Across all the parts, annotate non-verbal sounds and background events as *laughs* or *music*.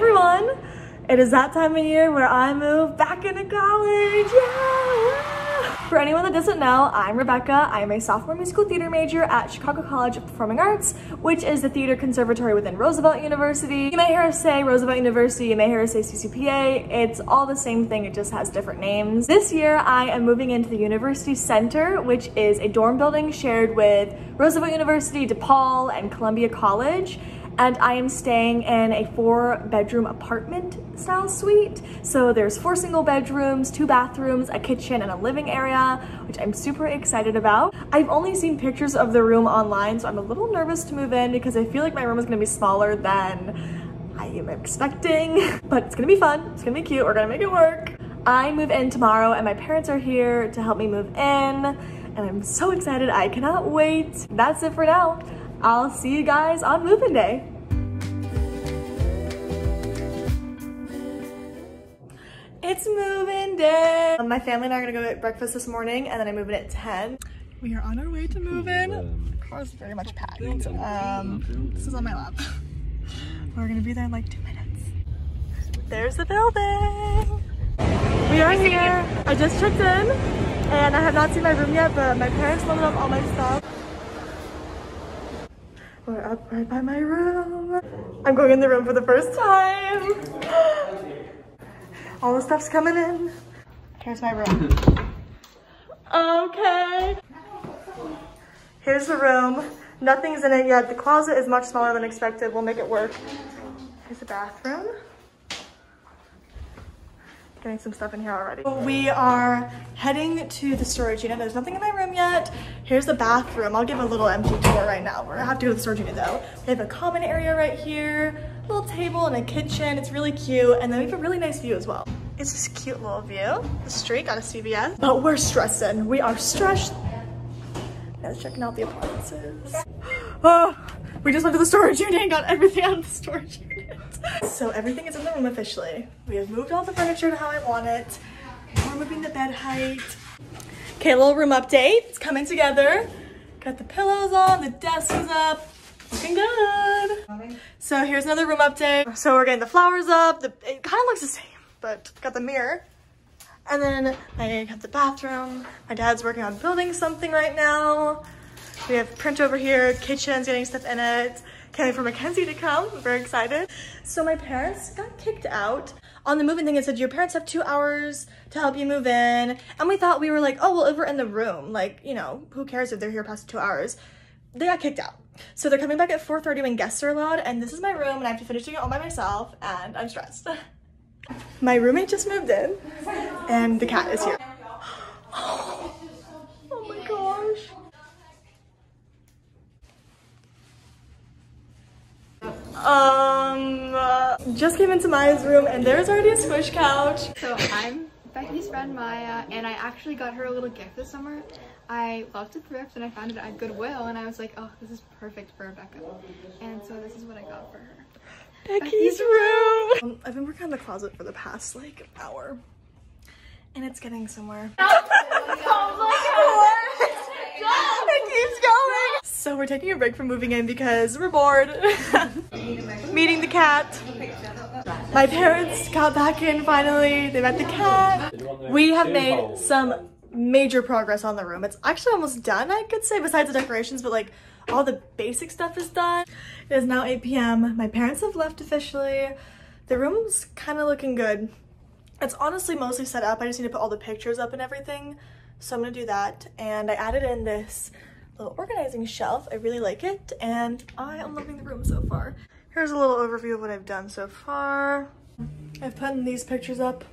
everyone! It is that time of year where I move back into college! Yeah! For anyone that doesn't know, I'm Rebecca. I am a sophomore musical theater major at Chicago College of Performing Arts, which is the theater conservatory within Roosevelt University. You may hear us say Roosevelt University, you may hear us say CCPA. It's all the same thing, it just has different names. This year, I am moving into the University Center, which is a dorm building shared with Roosevelt University, DePaul, and Columbia College and I am staying in a four bedroom apartment style suite. So there's four single bedrooms, two bathrooms, a kitchen, and a living area, which I'm super excited about. I've only seen pictures of the room online, so I'm a little nervous to move in because I feel like my room is gonna be smaller than I am expecting, *laughs* but it's gonna be fun, it's gonna be cute, we're gonna make it work. I move in tomorrow and my parents are here to help me move in and I'm so excited, I cannot wait. That's it for now. I'll see you guys on moving day. It's moving day. My family and I are gonna go get breakfast this morning and then I move in at 10. We are on our way to move in. The car is very much packed. Um, this is on my lap. *laughs* We're gonna be there in like two minutes. There's the building. We are here. I just checked in and I have not seen my room yet, but my parents loaded up all my stuff. We're up right by my room. I'm going in the room for the first time. *gasps* *gasps* *gasps* All the stuff's coming in. Here's my room. *laughs* Okay. Here's the room. Nothing's in it yet. The closet is much smaller than expected. We'll make it work. Here's the bathroom getting some stuff in here already. We are heading to the storage unit. There's nothing in my room yet. Here's the bathroom. I'll give a little empty tour right now. We're gonna have to go to the storage unit though. We have a common area right here, a little table and a kitchen. It's really cute. And then we have a really nice view as well. It's this cute little view. The street got a CVS. But we're stressing. We are stressed. Now checking out the appliances. *gasps* Oh, we just went to the storage unit and got everything out of the storage unit. So everything is in the room officially. We have moved all the furniture to how I want it. We're moving the bed height. Okay, little room update. It's coming together. Got the pillows on, the desk is up. Looking good. So here's another room update. So we're getting the flowers up. The, it kind of looks the same, but got the mirror. And then I got the bathroom. My dad's working on building something right now. We have print over here, kitchen's getting stuff in it. Wait for Mackenzie to come. I'm very excited. So my parents got kicked out. On the moving thing, it said your parents have two hours to help you move in. And we thought we were like, oh, well, if we're in the room, like, you know, who cares if they're here past two hours? They got kicked out. So they're coming back at 4.30 when guests are allowed. And this is my room and I have to finish doing it all by myself. And I'm stressed. *laughs* my roommate just moved in and the cat is here. oh my gosh. Um, uh, just came into Maya's room and there's already a squish couch. So I'm Becky's friend Maya and I actually got her a little gift this summer. I love to thrift and I found it at Goodwill and I was like, oh, this is perfect for Rebecca. And so this is what I got for her. Becky's, room! Um, I've been working on the closet for the past like hour and it's getting somewhere. *laughs* it keeps *laughs* going. So we're taking a break from moving in because we're bored. *laughs* Meeting the cat. My parents got back in finally. They met the cat. We have made some major progress on the room. It's actually almost done, I could say, besides the decorations, but like all the basic stuff is done. It is now 8 p.m. My parents have left officially. The room's kind of looking good. It's honestly mostly set up. I just need to put all the pictures up and everything. So I'm gonna do that. And I added in this little organizing shelf. I really like it and I am loving the room so far. Here's a little overview of what I've done so far. I've put in these pictures up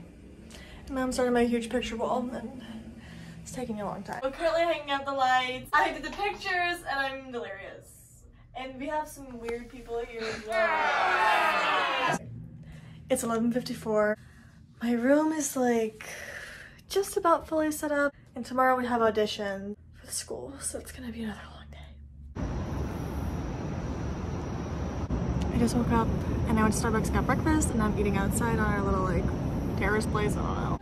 and now I'm starting my huge picture wall and it's taking a long time. I'm currently hanging out the lights. I did the pictures and I'm delirious. And we have some weird people here as well. It's 11.54. My room is like just about fully set up and tomorrow we have school, so it's gonna be another long day. I just woke up and I went to Starbucks and got breakfast and I'm eating outside on our little like terrace place, I don't know.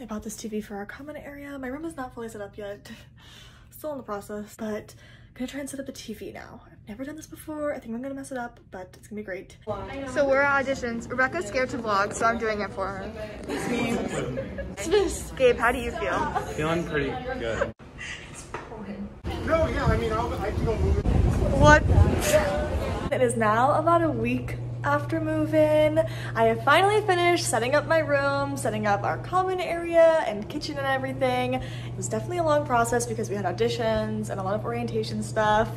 I bought this TV for our common area. My room is not fully set up yet. *laughs* Still in the process, but gonna try and set up a TV now. Never done this before. I think I'm gonna mess it up, but it's gonna be great. So we're at auditions. Rebecca's scared to vlog, so I'm doing it for her. Gabe, how do you feel? Feeling pretty good. No, yeah, I mean, I'll, I can go move it. What? It is now about a week after move-in. I have finally finished setting up my room, setting up our common area and kitchen and everything. It was definitely a long process because we had auditions and a lot of orientation stuff.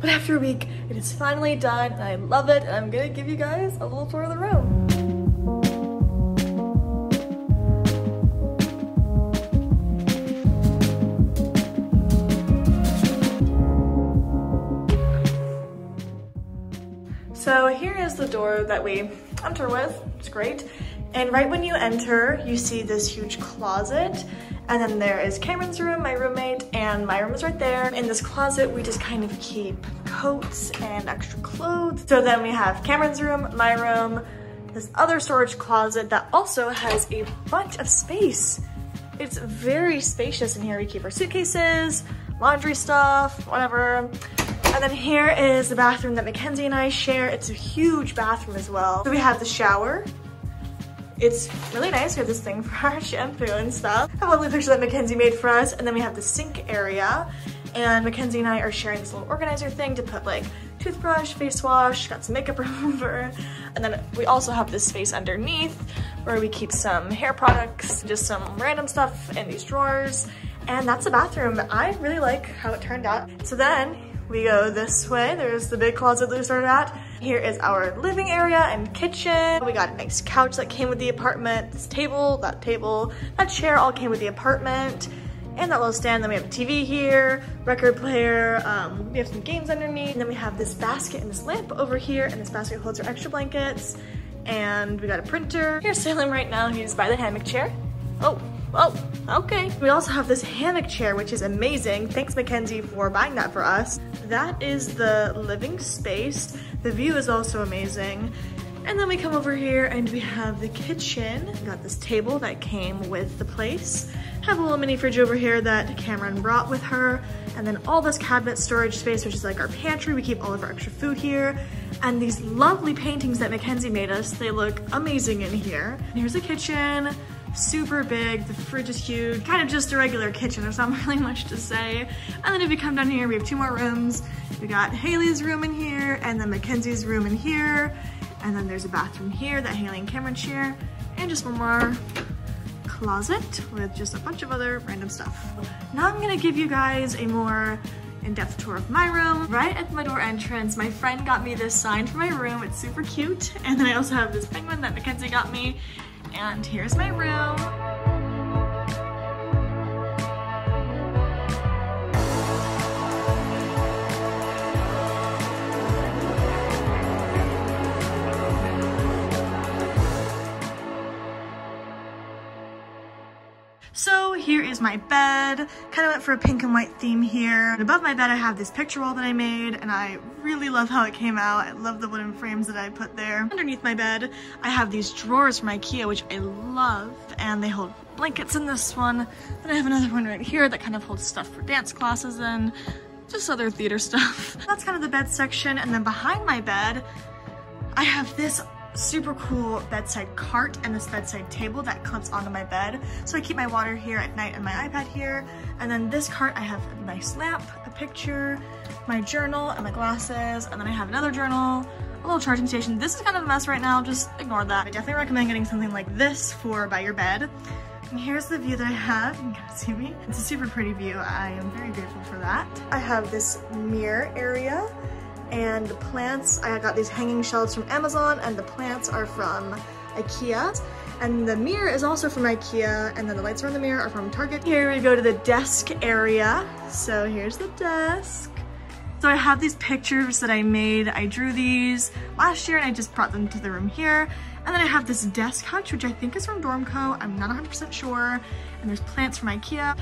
But after a week, it is finally done and I love it and I'm gonna give you guys a little tour of the room. So here is the door that we enter with, it's great. And right when you enter, you see this huge closet. And then there is Cameron's room, my roommate, and my room is right there. In this closet, we just kind of keep coats and extra clothes. So then we have Cameron's room, my room, this other storage closet that also has a bunch of space. It's very spacious in here. We keep our suitcases, laundry stuff, whatever. And then here is the bathroom that Mackenzie and I share. It's a huge bathroom as well. So we have the shower. It's really nice. We have this thing *laughs* for our shampoo and stuff. I have a lovely picture that Mackenzie made for us. And then we have the sink area. And Mackenzie and I are sharing this little organizer thing to put like toothbrush, face wash, got some makeup *laughs* remover. And then we also have this space underneath where we keep some hair products, just some random stuff in these drawers. And that's the bathroom. I really like how it turned out. So then we go this way. There's the big closet that we started at. Here is our living area and kitchen. We got a nice couch that came with the apartment. This table, that table, that chair all came with the apartment. And that little stand, then we have a TV here, record player, um, we have some games underneath. And then we have this basket and this lamp over here, and this basket holds our extra blankets. And we got a printer. Here's Salem right now, he's by the hammock chair. Oh, Oh, okay. We also have this hammock chair, which is amazing. Thanks, Mackenzie, for buying that for us. That is the living space. The view is also amazing. And then we come over here and we have the kitchen. We got this table that came with the place. Have a little mini fridge over here that Cameron brought with her. And then all this cabinet storage space, which is like our pantry. We keep all of our extra food here. And these lovely paintings that Mackenzie made us. They look amazing in here. And here's the kitchen super big. The fridge is huge, kind of just a regular kitchen. There's not *laughs* really much to say. And then if you come down here, we have two more rooms. We got Haley's room in here and then Mackenzie's room in here. And then there's a bathroom here that Haley and Cameron share. And just one more closet with just a bunch of other random stuff. Now I'm gonna give you guys a more in-depth tour of my room. Right at my door entrance, my friend got me this sign for my room. It's super cute. And then I also have this penguin that Mackenzie got me and here's my room. So here is my bed. Kind of went for a pink and white theme here. And above my bed I have this picture wall that I made and I really love how it came out. I love the wooden frames that I put there. Underneath my bed I have these drawers from Ikea which I love and they hold blankets in this one. Then I have another one right here that kind of holds stuff for dance classes and just other theater *laughs* stuff. That's kind of the bed section and then behind my bed I have this super cool bedside cart and this bedside table that clips onto my bed. So I keep my water here at night and my iPad here. And then this cart, I have a nice lamp, a picture, my journal and my glasses. And then I have another journal, a little charging station. This is kind of a mess right now, just ignore that. I definitely recommend getting something like this for by your bed. And here's the view that I have. *laughs* You can see me. It's a super pretty view. I am very grateful for that. I have this mirror area and the plants, I got these hanging shelves from Amazon and the plants are from Ikea. And the mirror is also from Ikea and then the lights around the mirror are from Target. Here we go to the desk area. So here's the desk. So I have these pictures that I made. I drew these last year and I just brought them to the room here. And then I have this desk couch, which I think is from Dormco. I'm not 100% sure. And there's plants from Ikea.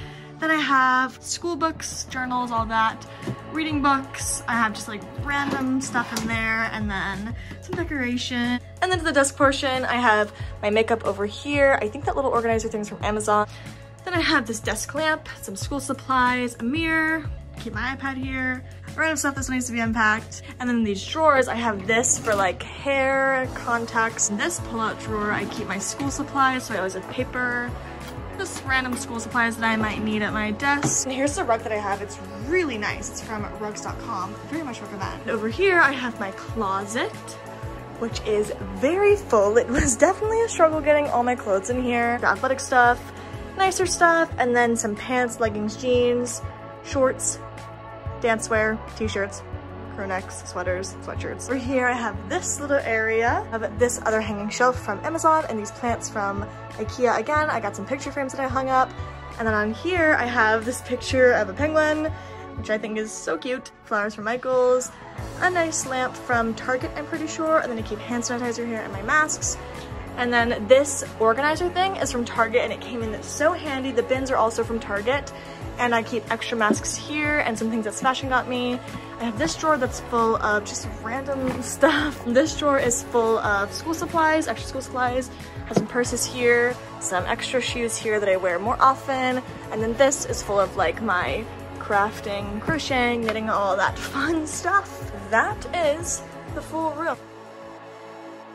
Then I have school books, journals, all that, reading books. I have just like random stuff in there and then some decoration. And then to the desk portion, I have my makeup over here. I think that little organizer thing is from Amazon. Then I have this desk lamp, some school supplies, a mirror, keep my iPad here. random stuff that needs to be unpacked. And then these drawers, I have this for like hair, contacts. In this pull-out drawer, I keep my school supplies, so I always have paper, just random school supplies that I might need at my desk. And here's the rug that I have. It's really nice. It's from rugs.com. Very much recommend. And over here, I have my closet which is very full. It *laughs* was definitely a struggle getting all my clothes in here. The athletic stuff, nicer stuff, and then some pants, leggings, jeans, shorts, dance wear, t-shirts, crew necks, sweaters, sweatshirts. Over here I have this little area of this other hanging shelf from Amazon and these plants from Ikea again. I got some picture frames that I hung up. And then on here I have this picture of a penguin, which I think is so cute. Flowers from Michaels, a nice lamp from Target, I'm pretty sure. And then I keep hand sanitizer here and my masks. And then this organizer thing is from Target and it came in so handy. The bins are also from Target and I keep extra masks here and some things that Sebastian got me. I have this drawer that's full of just random *laughs* stuff. This drawer is full of school supplies, extra school supplies. I have some purses here, some extra shoes here that I wear more often. And then this is full of like my crafting, crocheting, knitting, all that *laughs* fun stuff. That is the full room.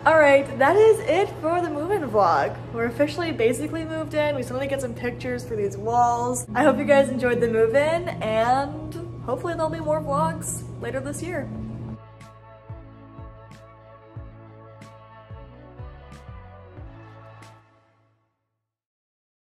Alright, that is it for the move-in vlog. We're officially basically moved in. We still get some pictures for these walls. I hope you guys enjoyed the move-in and hopefully there'll be more vlogs later this year.